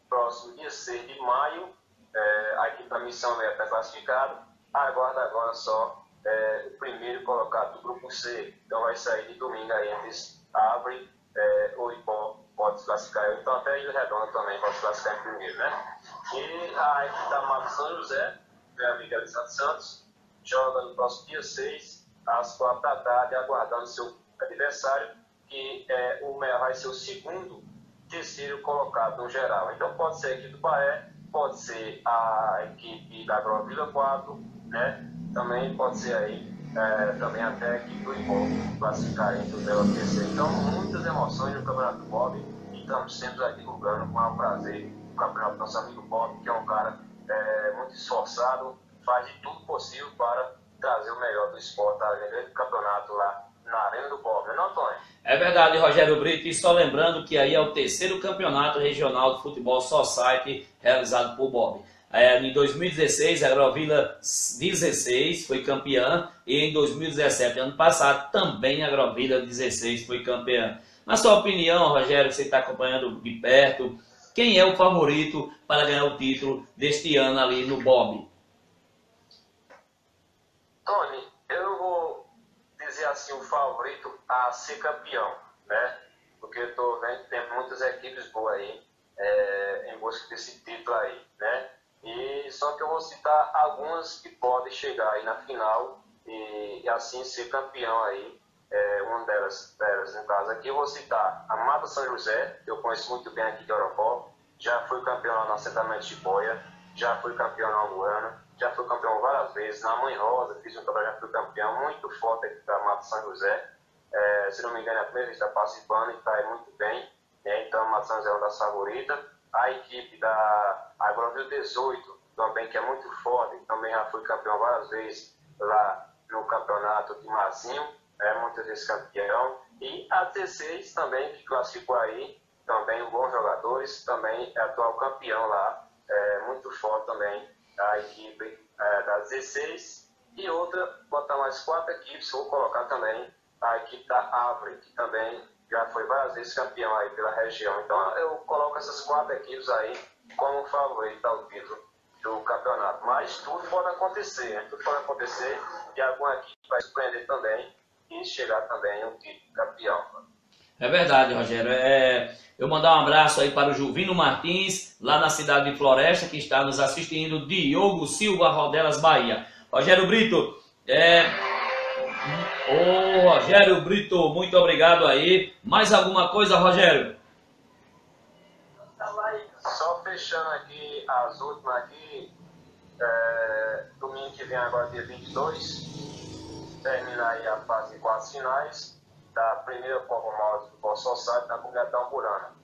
próximo dia 6 de maio, é, a equipe da Missão Meta está classificada, aguarda agora só é, o primeiro colocado do grupo C. Então vai sair de domingo aí entre Abre, é, o Ipó pode se classificar, então até Ilha Redonda também pode se classificar em primeiro, né? E a equipe da Mato São José, minha amiga Alessandro Santos, joga no próximo dia 6, às 4 da tarde, aguardando seu adversário, que é, o, vai ser o segundo, terceiro colocado no geral. Então pode ser a equipe do Baé, pode ser a equipe da Agrovila 4, né? Também pode ser aí é, também até a equipe do Ipó classificar entre o terceiro. Então muitas emoções no Campeonato Bob e estamos sempre aqui divulgando com o prazer o campeonato do nosso amigo Bob, que é um cara é, muito esforçado, faz de tudo possível para trazer o melhor do esporte, tá? grande campeonato lá na Arena do Bob, não Antônio? É verdade, Rogério Brito, e só lembrando que aí é o terceiro campeonato regional de futebol Society realizado por Bob. É, em 2016, a Agrovila 16 foi campeã e em 2017, ano passado, também a Agrovila 16 foi campeã. Na sua opinião, Rogério, você está acompanhando de perto, quem é o favorito para ganhar o título deste ano ali no Bob? Tony, eu vou dizer assim, o favorito a ser campeão, né? Porque eu estou vendo que tem muitas equipes boas aí é, em busca desse título aí, né? E só que eu vou citar algumas que podem chegar aí na final e, e assim ser campeão aí. É, uma delas, delas, no aqui, eu vou citar a Mata São José, que eu conheço muito bem aqui de Europó, já fui campeão no assentamento de Boia, já fui campeão na Albuana, já fui campeão várias vezes na Mãe Rosa, fiz um trabalho, já fui campeão muito forte aqui da Mata São José. É, se não me engano, é a primeira vez que está participando e está muito bem. É, então, a Mata São José é uma das favoritas. A equipe da Agrovil 18, também, que é muito forte, também já fui campeão várias vezes lá no campeonato de Mazinho, é muitas vezes campeão. E a 16 também, que classificou aí, também bons jogadores, também é atual campeão lá, é muito forte também a equipe é, da 16. E outra, botar mais quatro equipes, vou colocar também a equipe da Árvore, que também já foi várias vezes campeão aí pela região. Então eu coloco essas quatro equipes aí como favorito ao título do campeonato. Mas tudo pode acontecer, né? tudo pode acontecer e alguma equipe vai surpreender também e chegar também um título campeão. É verdade, Rogério. É, eu mandar um abraço aí para o Juvino Martins, lá na cidade de Floresta, que está nos assistindo, Diogo Silva, Rodelas, Bahia. Rogério Brito, é, Ô Rogério Brito, muito obrigado aí. Mais alguma coisa, Rogério? Só fechando aqui as últimas aqui, é, domingo que vem agora dia 22, termina aí a fase quatro finais da primeira Copa Móvel do Society na comunidade da Amburana.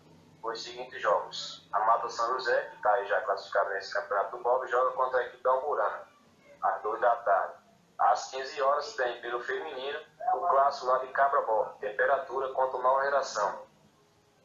Os seguintes jogos. A Mata São José, que está aí já classificado nesse campeonato do Bob, joga contra a equipe da Amburana, às 2 da tarde. Às 15 horas tem pelo feminino o clássico lá de Cabra-Bó, temperatura contra Nova Geração.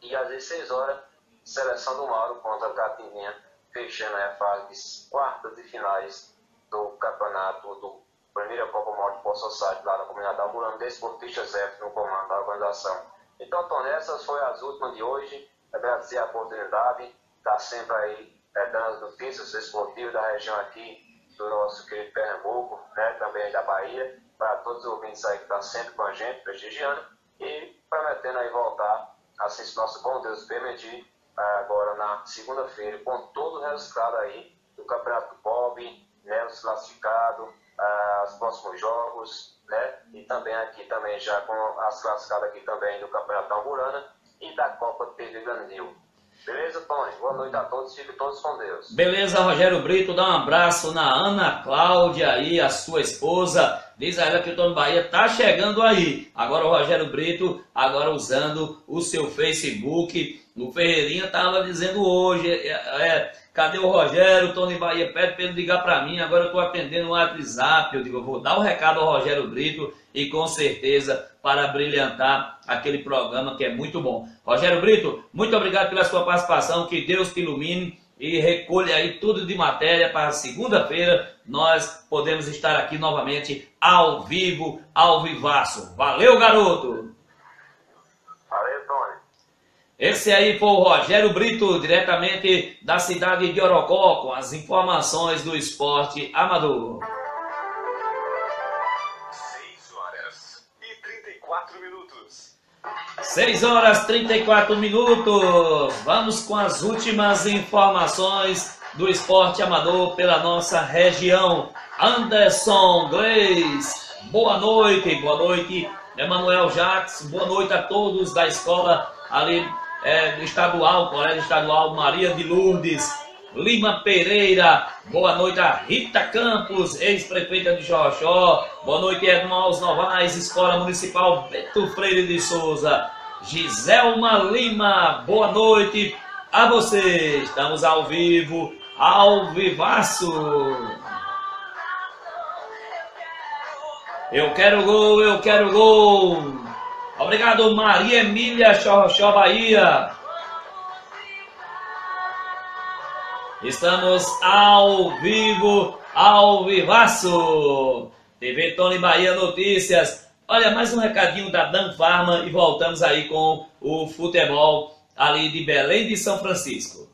E às 16 horas, seleção do Mauro contra a Catinguinha, fechando a fase de quartas e finais do campeonato do primeira Copa Poço Society, lá na comunidade Alburano, Desportistas F no comando da organização. Então, Tony, essas foram as últimas de hoje. Agradecer a oportunidade, está sempre aí é, dando notícias esportivas da região aqui do nosso querido Pernambuco, né, também da Bahia, para todos os ouvintes aí que estão sempre com a gente, prestigiando, e prometendo aí voltar, assim se nosso bom Deus permitir, agora na segunda-feira, com todo o resultado aí do Campeonato Bob, né, os classificados, ah, os próximos jogos, né, e também aqui também já com as classificadas aqui também do Campeonato Amburana, e da Copa Pernambuco. Beleza, Tony? Boa noite a todos, fiquem todos com Deus. Beleza, Rogério Brito, dá um abraço na Ana Cláudia aí, a sua esposa. Diz a ela que o Tony Bahia tá chegando aí. Agora o Rogério Brito, agora usando o seu Facebook. O Ferreirinha tava dizendo hoje, é, é, cadê o Rogério? Tony Bahia pede para ele ligar para mim, agora eu tô atendendo o WhatsApp. Eu digo, eu vou dar o um recado ao Rogério Brito e com certeza para brilhantar aquele programa que é muito bom. Rogério Brito, muito obrigado pela sua participação, que Deus te ilumine e recolha aí tudo de matéria para segunda-feira nós podemos estar aqui novamente ao vivo, ao vivaço. Valeu, garoto! Esse aí foi o Rogério Brito, diretamente da cidade de Orocó, com as informações do esporte amador. 6 horas 34 minutos. Vamos com as últimas informações do esporte amador pela nossa região. Anderson Gleis, boa noite, boa noite. Emanuel Jacques, boa noite a todos da escola ali é, estadual, colégio estadual Maria de Lourdes. Lima Pereira, boa noite a Rita Campos, ex-prefeita de Xoxó, boa noite Edmãos Novaes, Escola Municipal Beto Freire de Souza, Giselma Lima, boa noite a você, estamos ao vivo, ao vivaço. Eu quero gol, eu quero gol. Obrigado Maria Emília Xoxó Bahia. Estamos ao vivo, ao vivaço. TV Tony Bahia Notícias. Olha, mais um recadinho da Dan Farma e voltamos aí com o futebol ali de Belém de São Francisco.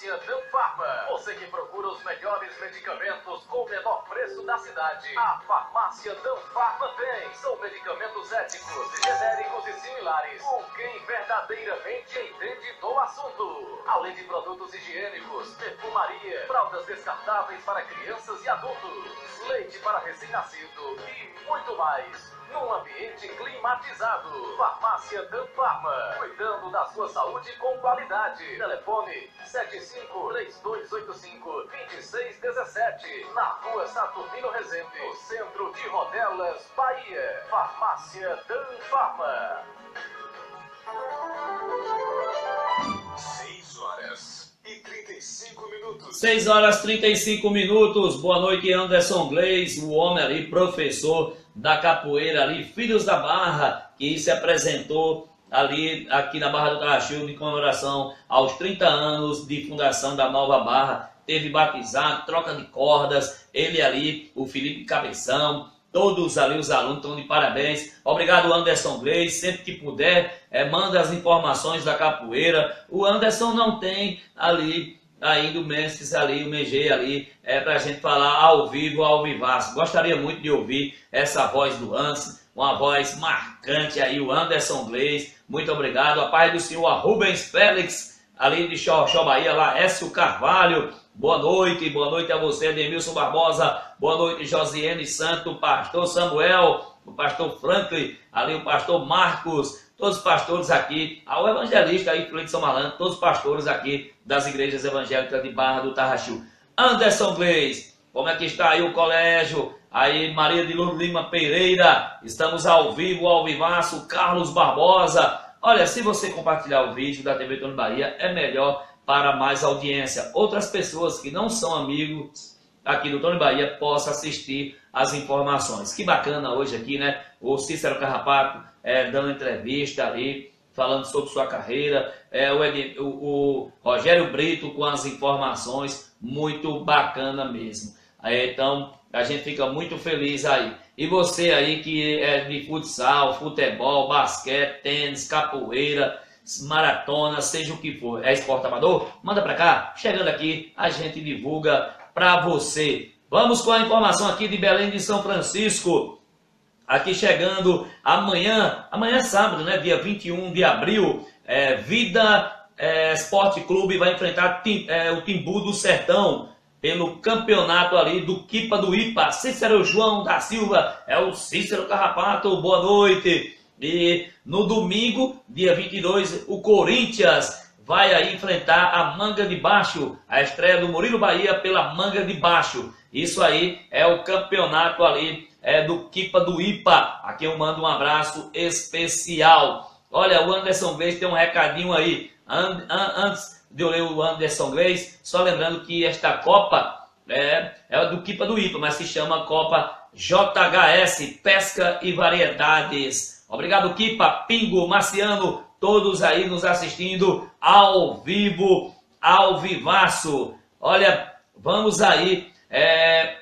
Farmácia Dan Farma. Você que procura os melhores medicamentos com o menor preço da cidade. A farmácia Dan Farma tem. São medicamentos éticos, genéricos e similares. Com quem verdadeiramente entende do assunto. Além de produtos higiênicos, perfumaria, fraldas descartáveis para crianças e adultos, leite para recém-nascido e muito mais. Num ambiente climatizado. Farmácia Dan Farma. Cuidando da sua saúde com qualidade. Telefone 753285-2617. Na rua Saturnino Rezende, no centro de Rodelas, Bahia. Farmácia Dan 6 horas 35 minutos. Boa noite, Anderson Gleis, o homem ali, professor da capoeira ali, Filhos da Barra, que se apresentou ali aqui na Barra do Carrachil em comemoração aos 30 anos de fundação da Nova Barra. Teve batizado, troca de cordas, ele ali, o Felipe Cabeção, todos ali os alunos estão de parabéns. Obrigado Anderson Gleis, sempre que puder, é, manda as informações da capoeira. O Anderson não tem ali ainda o Mestres ali, o MG ali, é para a gente falar ao vivo, ao vivaço. Gostaria muito de ouvir essa voz do Anse, uma voz marcante aí, o Anderson Gleis. Muito obrigado. A paz do Senhor, a Rubens Félix, ali de Xoxó, Bahia, lá, Écio Carvalho. Boa noite, boa noite a você, Edmilson Barbosa. Boa noite, Josiane Santo, pastor Samuel, o pastor Franklin, ali o pastor Marcos, todos os pastores aqui, ao evangelista aí, São Malandro, todos os pastores aqui das igrejas evangélicas de Barra do Tarraxu. Anderson Gleis, como é que está aí o colégio? Aí Maria de Lourdes Lima Pereira, estamos ao vivo, ao vivaço, Carlos Barbosa. Olha, se você compartilhar o vídeo da TV Tony Bahia, é melhor para mais audiência. Outras pessoas que não são amigos aqui do Tony Bahia possam assistir as informações. Que bacana hoje aqui, né? O Cícero Carrapato é, dando entrevista ali, falando sobre sua carreira. É, o, Ed, o, o, Rogério Brito com as informações, muito bacana mesmo. É, então, a gente fica muito feliz aí. E você aí que é de futsal, futebol, basquete, tênis, capoeira, maratona, seja o que for, é esporte amador? Manda para cá. Chegando aqui, a gente divulga para você. Vamos com a informação aqui de Belém de São Francisco. Aqui chegando amanhã, amanhã é sábado, né? Dia 21 de abril, é, Vida é, Esporte Clube vai enfrentar tim, é, o Timbu do Sertão pelo campeonato ali do Kipa do Ipa. Cícero João da Silva, é o Cícero Carrapato, boa noite. E no domingo, dia 22, o Corinthians vai aí enfrentar a Manga de Baixo, a estreia do Murilo Bahia pela Manga de Baixo. Isso aí é o campeonato ali é do Kipa do IPA. Aqui eu mando um abraço especial. Olha, o Anderson Gleis tem um recadinho aí. An an antes de eu ler o Anderson Gleis, só lembrando que esta Copa é, é do Kipa do IPA, mas se chama Copa JHS Pesca e Variedades. Obrigado, Kipa, Pingo, Marciano, todos aí nos assistindo ao vivo, ao vivaço. Olha, vamos aí é,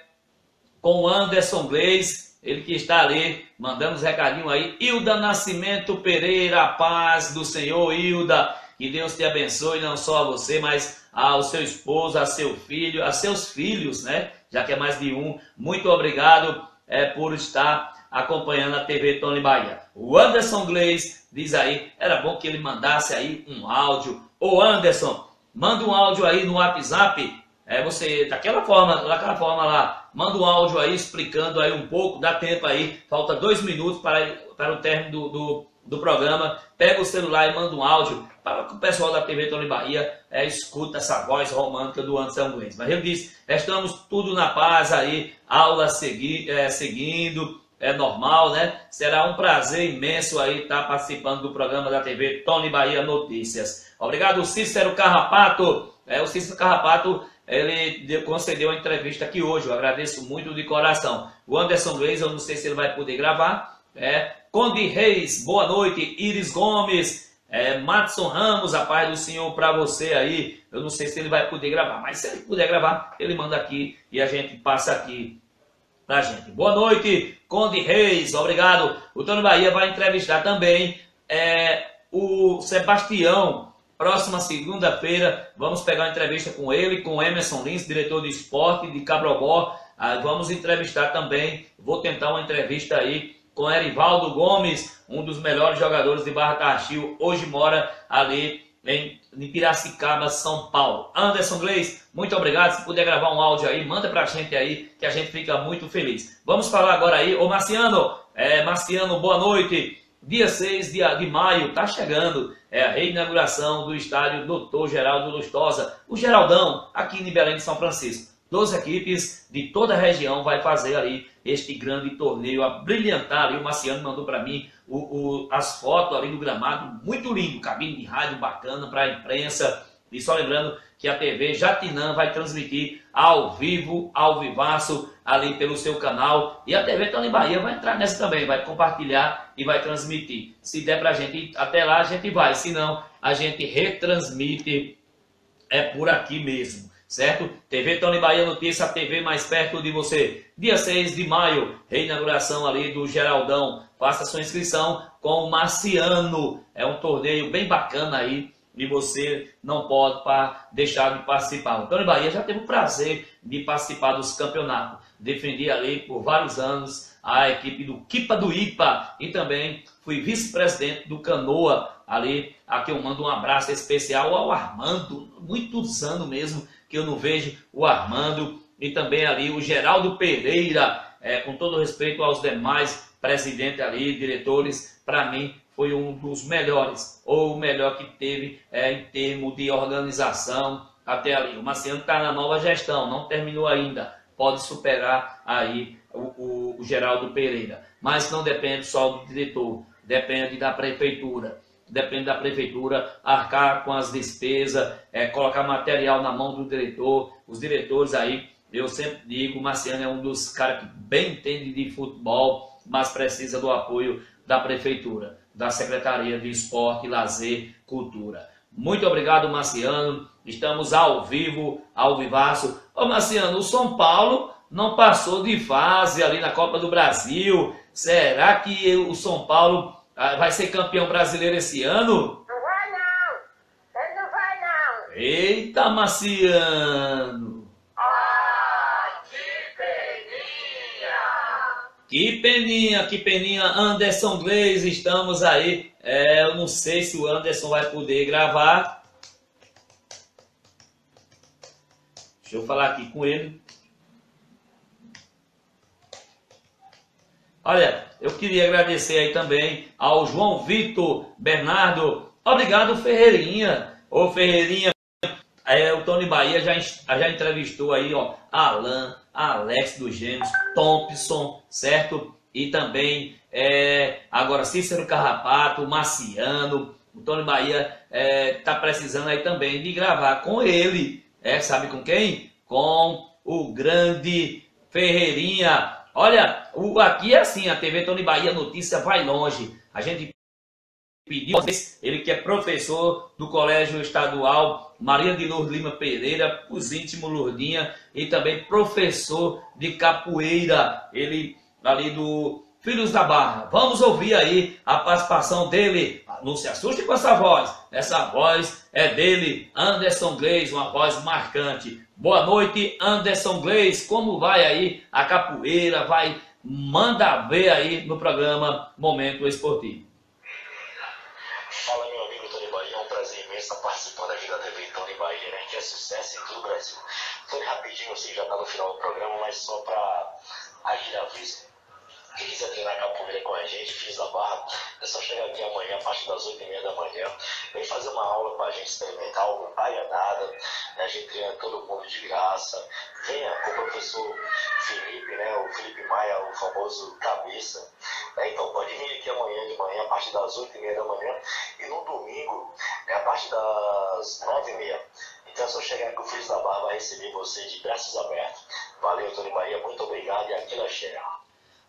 com o Anderson Gleis, ele que está ali, mandando os recadinhos aí. Hilda Nascimento Pereira, paz do Senhor, Hilda. Que Deus te abençoe, não só a você, mas ao seu esposo, a seu filho, a seus filhos, né? Já que é mais de um. Muito obrigado é, por estar acompanhando a TV Tony Bahia. O Anderson Gleis diz aí, era bom que ele mandasse aí um áudio. Ô Anderson, manda um áudio aí no WhatsApp é você, daquela forma, daquela forma lá, manda um áudio aí explicando aí um pouco, dá tempo aí, falta dois minutos para, para o término do, do, do programa. Pega o celular e manda um áudio para que o pessoal da TV Tony Bahia é, escuta essa voz romântica do Anderson Glenn. Mas eu disse, estamos tudo na paz aí, aula segui, é, seguindo, é normal, né? Será um prazer imenso aí estar participando do programa da TV Tony Bahia Notícias. Obrigado, Cícero Carrapato. É, o Cícero Carrapato ele concedeu a entrevista aqui hoje. Eu agradeço muito de coração. O Anderson Reis, eu não sei se ele vai poder gravar. É, Conde Reis, boa noite. Iris Gomes, é, Matson Ramos, a paz do Senhor para você aí. Eu não sei se ele vai poder gravar, mas se ele puder gravar, ele manda aqui e a gente passa aqui pra gente. Boa noite, Conde Reis, obrigado. O Tony Bahia vai entrevistar também é, o Sebastião Próxima segunda-feira vamos pegar uma entrevista com ele, com Emerson Lins, diretor de esporte de Cabrobó. Ah, vamos entrevistar também, vou tentar uma entrevista aí com Erivaldo Gomes, um dos melhores jogadores de Barra Carchil, hoje mora ali em, em Piracicaba, São Paulo. Anderson Gleis, muito obrigado. Se puder gravar um áudio aí, manda pra gente aí, que a gente fica muito feliz. Vamos falar agora aí, ô Marciano, é, Marciano, boa noite. Dia 6 de, de maio, tá chegando é a reinauguração do estádio Doutor Geraldo Lustosa, o Geraldão, aqui em Belém de São Francisco. Duas equipes de toda a região vai fazer ali este grande torneio, a brilhantar ali. O Marciano mandou para mim o, o, as fotos ali do gramado, muito lindo, cabine de rádio bacana para a imprensa. E só lembrando que a TV Jatinã vai transmitir ao vivo, ao vivaço, ali pelo seu canal. E a TV Tony Bahia vai entrar nessa também, vai compartilhar e vai transmitir. Se der pra gente ir até lá, a gente vai. Se não, a gente retransmite é por aqui mesmo. Certo? TV Tony Bahia Notícia, a TV mais perto de você. Dia 6 de maio, reinauguração ali do Geraldão. Faça sua inscrição com o Marciano. É um torneio bem bacana aí e você não pode deixar de participar. O Tony Bahia já teve o prazer de participar dos campeonatos. Defendi ali por vários anos a equipe do Kipa do IPA e também fui vice-presidente do Canoa ali. Aqui eu mando um abraço especial ao Armando, muitos anos mesmo que eu não vejo o Armando e também ali o Geraldo Pereira, é, com todo respeito aos demais presidentes ali, diretores, para mim foi um dos melhores, ou o melhor que teve é, em termos de organização até ali. O Marciano está na nova gestão, não terminou ainda, pode superar aí o, o, Geraldo Pereira. Mas não depende só do diretor, depende da prefeitura depende da prefeitura arcar com as despesas, é, colocar material na mão do diretor. Os diretores aí, eu sempre digo, o Marciano é um dos caras que bem entende de futebol, mas precisa do apoio da prefeitura da Secretaria de Esporte, Lazer, Cultura. Muito obrigado, Marciano. Estamos ao vivo, ao vivaço. Ô, Marciano, o São Paulo não passou de fase ali na Copa do Brasil. Será que o São Paulo ah, vai ser campeão brasileiro esse ano? Não vai não. Ele não vai não. Eita, Marciano. Que peninha, que peninha, Anderson Glaze, estamos aí. É, eu não sei se o Anderson vai poder gravar. Deixa eu falar aqui com ele. Olha, eu queria agradecer aí também ao João Vitor Bernardo. Obrigado, Ferreirinha. Ô, Ferreirinha, é, o Tony Bahia já, já entrevistou aí, ó, Alan, Alex dos Gêmeos, Thompson, certo? E também, é, agora, Cícero Carrapato, Marciano. O Tony Bahia é, tá precisando aí também de gravar com ele. É, sabe com quem? Com o grande Ferreirinha. Olha, o, aqui é assim, a TV Tony Bahia Notícia vai longe. A gente pediu, ele que é professor do Colégio Estadual Maria de Lourdes Lima Pereira, os íntimos Lourdinha, e também professor de capoeira, ele ali do Filhos da Barra. Vamos ouvir aí a participação dele. Não se assuste com essa voz. Essa voz é dele, Anderson Gleis, uma voz marcante. Boa noite, Anderson Gleis. Como vai aí a capoeira? Vai manda ver aí no programa Momento Esportivo. Fala, meu amigo Tony Bahia. É um participando aqui da TV Tony Bahia, né? Que é sucesso em todo o Brasil. Foi rapidinho, assim, já tá no final do programa, mas só para agir aviso. Quem quiser treinar capoeira com a gente, fiz a barra, é só chegar aqui amanhã, a partir das 8 e meia da manhã. Vem fazer uma aula com a gente experimentar, não paga nada. Né? A gente treina todo mundo de graça. Venha com o professor Felipe, né? O Felipe Maia, o famoso cabeça. Né? Então pode vir aqui amanhã de manhã, a partir das 8 e meia da manhã. E no domingo, é a partir das 9 e meia. Então é só chegar que o Filho da Barba vai receber você de braços abertos. Valeu, Tony Bahia, muito obrigado e aqui na chega.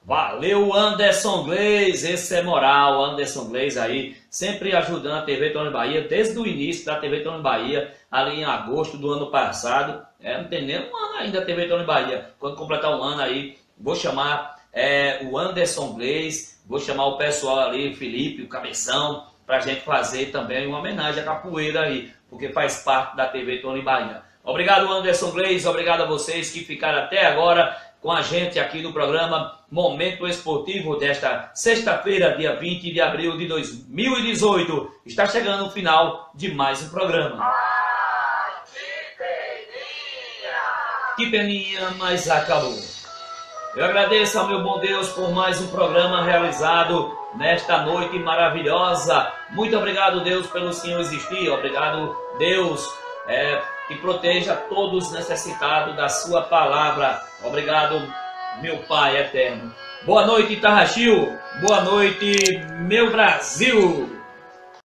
Valeu, Anderson Gleis, esse é moral, Anderson Gleis aí, sempre ajudando a TV Tony Bahia, desde o início da TV Tony Bahia, ali em agosto do ano passado, é, não tem nem um ano ainda a TV Tony Bahia, quando completar um ano aí, vou chamar é, o Anderson Gleis, vou chamar o pessoal ali, o Felipe, o Cabeção, pra gente fazer também uma homenagem à capoeira aí, porque faz parte da TV Tony Bahia. Obrigado, Anderson Gleis, obrigado a vocês que ficaram até agora com a gente aqui no programa Momento Esportivo desta sexta-feira, dia 20 de abril de 2018. Está chegando o final de mais um programa. Ah, que peninha! Que peninha, mas acabou. Eu agradeço ao meu bom Deus por mais um programa realizado nesta noite maravilhosa. Muito obrigado, Deus, pelo Senhor existir. Obrigado, Deus, é, que proteja todos necessitados da Sua palavra. Obrigado, meu Pai eterno. Boa noite, Tarrachil. Boa noite, meu Brasil.